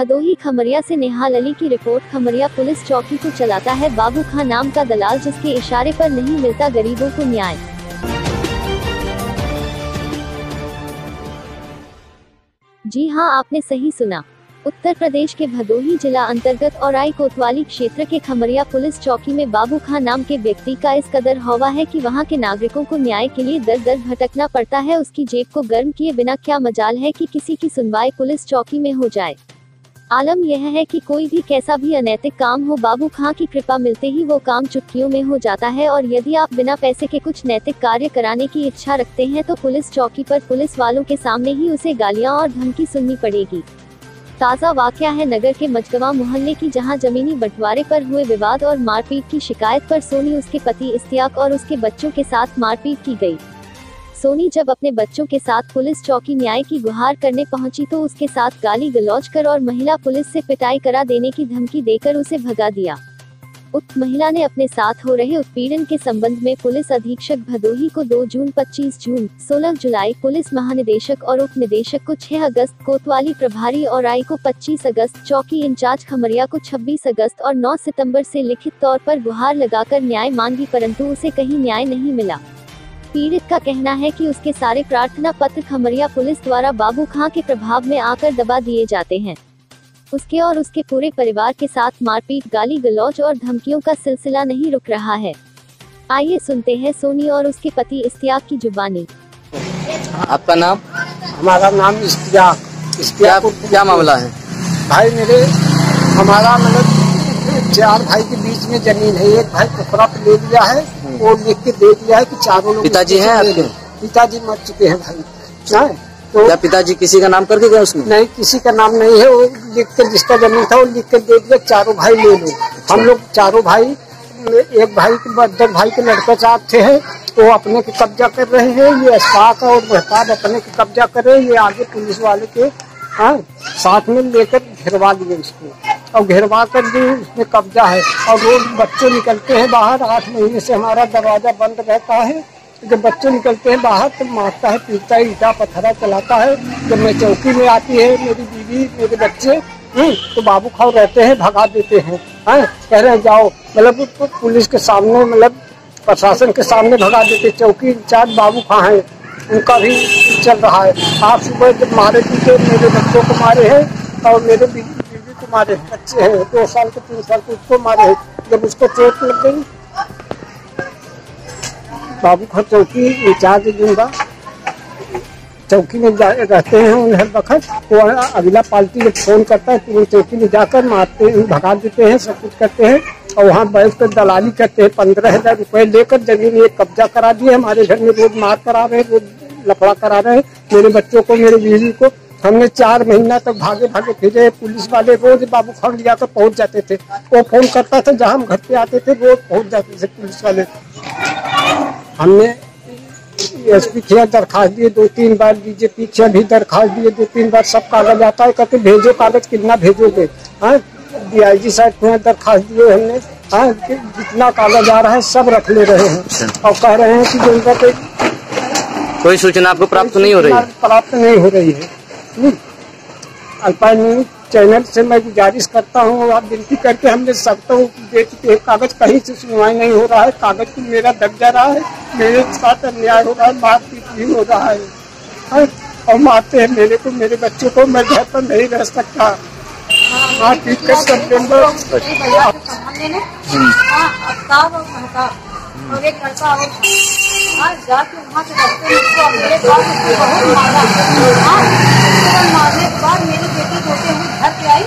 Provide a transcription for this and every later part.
भदोही खमरिया से नेहाल अली की report, Khamaria police चौकी को चलाता है। बाबू खान नाम का दलाल जिसके इशारे पर नहीं मिलता गरीबों को न्याय। जी हाँ आपने सही सुना। उत्तर प्रदेश के भदोही जिला अंतर्गत और आई कोतवाली क्षेत्र के खमरिया पुलिस चौकी में बाबू खान नाम के व्यक्ति का इस कदर हवा है कि वहाँ के नागरिकों को न्याय के लिए दर दर भटकना पड़ता है। उसकी जेब को गर्म किए बिना क्या मजाल है कि किसी की सुनवाई पुलिस चौकी में हो जाए। आलम यह है कि कोई भी कैसा भी अनैतिक काम हो, बाबू खां की कृपा मिलते ही वो काम चुटकियों में हो जाता है और यदि आप बिना पैसे के कुछ नैतिक कार्य कराने की इच्छा रखते हैं तो पुलिस चौकी पर पुलिस वालों के सामने ही उसे गालियाँ और धमकी सुननी पड़ेगी ताज़ा वाक्य है नगर के मजगवा मोहल्ले की जहाँ जमीनी बंटवारे पर हुए विवाद और मारपीट की शिकायत पर सोनी उसके पति इस्तियाक और उसके बच्चों के साथ मारपीट की गई। सोनी जब अपने बच्चों के साथ पुलिस चौकी न्याय की गुहार करने पहुँची तो उसके साथ गाली गलौज कर और महिला पुलिस से पिटाई करा देने की धमकी देकर उसे भगा दिया। उक्त महिला ने अपने साथ हो रहे उत्पीड़न के संबंध में पुलिस अधीक्षक भदोही को 2 जून 25 जून 16 जुलाई, पुलिस महानिदेशक और उप निदेशक को 6 अगस्त, कोतवाली प्रभारी और आई को 25 अगस्त, चौकी इंचार्ज खमरिया को 26 अगस्त और 9 सितंबर से लिखित तौर पर गुहार लगाकर न्याय मांगी परंतु उसे कहीं न्याय नहीं मिला। पीड़ित का कहना है कि उसके सारे प्रार्थना पत्र खमरिया पुलिस द्वारा बाबू खां के प्रभाव में आकर दबा दिए जाते हैं। उसके और उसके पूरे परिवार के साथ मारपीट गाली गलौज और धमकियों का सिलसिला नहीं रुक रहा है। आइए सुनते हैं सोनी और उसके पति इस्तियाक की जुबानी। आपका नाम? हमारा नाम इश्तियाक क्या इश्तियाक क्या मामला है? भाई मेरे हमारा मतलब चार भाई के बीच में ज़मीन है। एक भाई टुकड़ा पे ले लिया है वो लिख के दे दिया है कि चारों लोग पिताजी हैं आपके? पिताजी मर चुके हैं भाई। तो क्या पिताजी किसी का नाम करके गए उसमें? नहीं किसी का नाम नहीं है। वो लिख कर जिसका ज़मीन था वो लिख कर दे दिया चारों भाई ले लो। हम लोग चारों भाई एक भाई के भाई के लड़के साथ थे हैं वो अपने के कब्जा कर रहे हैं। ये अशफाक और महताब अपने के कब्जा कर रहे हैं। ये आगे पुलिस वाले के हाँ साथ में लेकर घिरवा लिए इसको और घेरवा कर भी उसमें कब्जा है। और रोज बच्चे निकलते हैं बाहर आठ महीने से हमारा दरवाज़ा बंद रहता है। जब बच्चे निकलते हैं बाहर तो मारता है पीटता है ईटा पत्थरा चलाता है। जब मैं चौकी में आती है मेरी बीवी मेरे बच्चे हम्म, तो बाबू खाओ रहते हैं भगा देते हैं। हाँ कह रहे हैं जाओ। मतलब तो पुलिस के सामने मतलब प्रशासन के सामने भगा देते चौकी इंचार्ज बाबू खां है? उनका भी चल रहा है। आप सुबह जब मारे पीटे मेरे बच्चों को मारे हैं और मेरे मारे हैं बच्चे हैं, दो साल के, तीन साल के उसको मारे हैं, जब उसको चोट लग गई, बाबू खां चौकी इंचार्ज ज़िंदा चौकी में रहते हैं उन हर वक्त, वो अगला पार्टी जब फ़ोन करता है तो वो चौकी में जाकर मारते हैं, भगा देते हैं, सब कुछ करते हैं, और वहाँ बैठ कर दलाली करते हैं, पंद्रह हज़ार रुपए लेकर ज़मीन एक कब्जा करा दिए, हमारे घर में रोज मार करा रहे हैं, रोज लफड़ा करा रहे हैं, मेरे बच्चों को, मेरे बीवी को हमने चार महीना तक भागे भागे फिरे पुलिस वाले रोज बाबू खड़ लिया कर पहुँच जाते थे। वो फ़ोन करता था जहाँ हम घर पे आते थे रोज पहुँच जाते थे पुलिस वाले। हमने एस पी खिया दरखास्त दिए दो तीन बार बीजेपी खिया भी दरखास्त दिए दो तीन बार सब कागज़ आता है कहते भेजो कागज़ कितना भेजोगे? हाँ डी आई जी साहब को दरखास्त दिए हमने। हाँ जितना कागज़ आ रहा है सब रख ले रहे हैं। और कह रहे हैं कि जो इनका कोई सूचना आपको प्राप्त नहीं हो रही? है प्राप्त नहीं हो रही है। अल्पाइन न्यूज़ चैनल से मैं गुजारिश करता हूँ आप विनती करके हमने सकता हूँ कि देख के कागज़ कहीं से सुनवाई नहीं हो रहा है। कागज़ को मेरा दब जा रहा है। मेरे साथ अन्याय हो रहा है। मारपीट भी हो रहा है। हाँ, और मारते हैं मेरे को मेरे बच्चों को। मैं घर पर नहीं रह सकता। मारपीट कर सेप्टेम्बर जाके वहाँ के हाँ। मारने के बाद घर आई।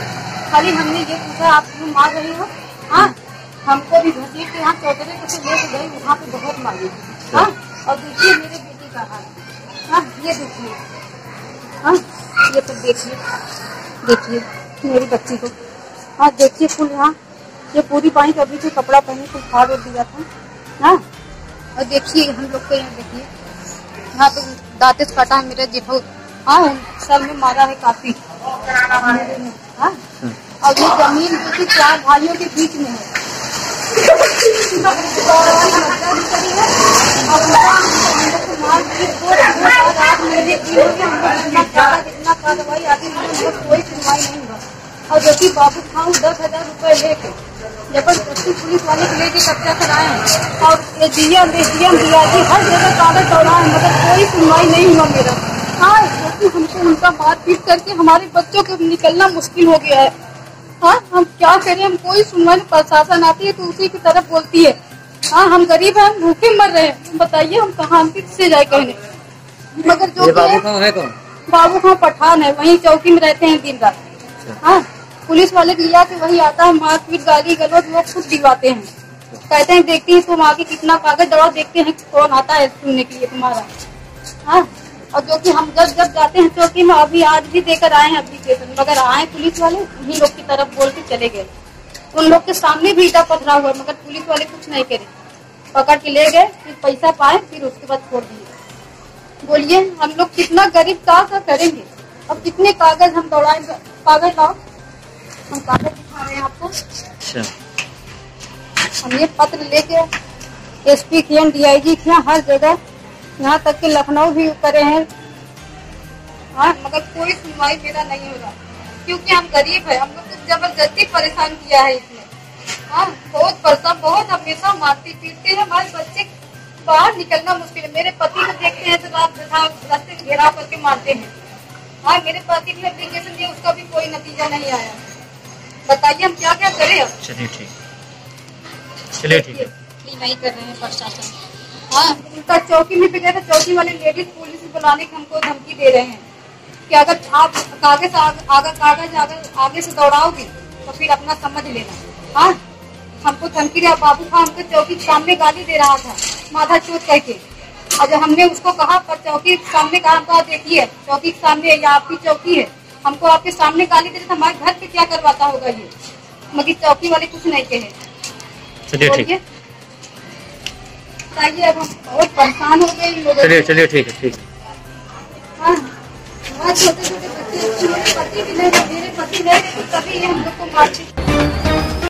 खाली हमने ये पूछा, आप क्यों मार रही हो? हाँ हमको भी घसीट के यहाँ चौधरी को से लेके गई वहाँ पे बहुत मारी हाँ और देखिए मेरे बेटी का हाल। हाँ ये देखिए। हाँ ये तो देखिए। देखिए, मेरी बच्ची को। हाँ देखिए फुल यहाँ ये पूरी पानी कभी जो कपड़ा पहने कुछ फाड़ दिया था। हाँ। और देखिए, हम लोग को यहाँ देखिए। यहाँ पे दांते काटा है मेरा जिभो हाँ सब में मारा है काफ़ी। हाँ। और ये ज़मीन जो थी चार भाइयों के बीच में है। कोई सुनवाई नहीं हुआ और जो कि बाबू खाऊ दस हज़ार रूपए लेके ज़बरदस्ती पुलिस वाले को लेके कब्जा कराए हैं। और डीआईजी हर जगह कागज़ दौड़ाए हैं मगर कोई सुनवाई नहीं हुआ मेरा। हाँ क्योंकि हमको उनका मारपीट करके हमारे बच्चों को निकलना मुश्किल हो गया है। हाँ हम क्या करें? हम कोई सुनवाई प्रशासन आती है तो उसी की तरफ़ बोलती है। हाँ हम गरीब हैं हम भूखे मर रहे हैं। बताइए हम कहाँ किससे जाए कहने? मगर जो बाबू है कौन बाबू खां पठान है वहीं चौकी में रहते हैं दिन रात। हाँ। पुलिस वाले लिया के वही आता है मारपीट गाली, गलौज, वो खुद दिलवाते हैं। कहते हैं, देखते हैं तुम आगे कितना कागज़ दौड़ा देखते हैं कौन आता है सुनने के लिए तुम्हारा। हाँ और जो कि हम जब जब जाते हैं चौकी में अभी आज भी देकर आए हैं एप्लीकेशन मगर आए पुलिस वाले, उन्हीं लोग की तरफ़ बोल के चले गए। उन लोग के सामने भी ईटा पथरा हुआ, मगर पुलिस वाले कुछ नहीं करे। पकड़ के ले गए, फिर पैसा पाए, फिर उसके बाद छोड़ दिए। बोलिए, हम लोग कितना गरीब का करेंगे? अब कितने कागज़ हम दौड़ाएँगे कागज़ लाओ हम कागज़ दिखा रहे हैं आपको। अच्छा। हम ये पत्र लेके एसपी किए डीआईजी किए हर जगह यहाँ तक कि लखनऊ भी करे हैं। हाँ मगर कोई सुनवाई मेरा नहीं हो रहा। क्योंकि हम गरीब है हमको लोग को ज़बरदस्ती परेशान किया है इसने हाँ बहुत परेशान बहुत हमेशा मारती पीटते हैं। हमारे बच्चे बाहर निकलना मुश्किल है। मेरे पति को देखते हैं तो रात रास्ते में घेराव करके मारते हैं। हाँ मेरे पति ने एप्लीकेशन दिया उसका भी कोई नतीजा नहीं आया। बताइए हम क्या क्या करें अब चलिए ठीक। चलिए ठीक है। नहीं कर रहे हैं प्रशासन हाँ उनका चौकी में गए थे चौकी वाले लेडीज़ पुलिस बुलाने की हमको धमकी दे रहे हैं कि अगर आप कागज़ आगे कागज़ आगे, आगे से दौड़ाओगे तो फिर अपना समझ लेना। हाँ हमको धमकी दिया बाबू खान हमको चौकी के सामने गाली दे रहा था माथा चोट करके। और जब हमने उसको कहा पर चौकी के सामने कहा हमको देखिए चौकी के सामने ये आपकी चौकी है। हमको आपके सामने गाली दे रहे हमारे घर पे क्या करवाता होगा ये? मगर चौकी वाले कुछ नहीं कहे। चलिए ठीक। है बताइए अब हम बहुत परेशान हो गए चलिए चलिए ठीक है ठीक। है छोटे छोटे बच्चे मेरे पति भी नहीं मेरे पति नहीं तभी ये हम लोग को मारते।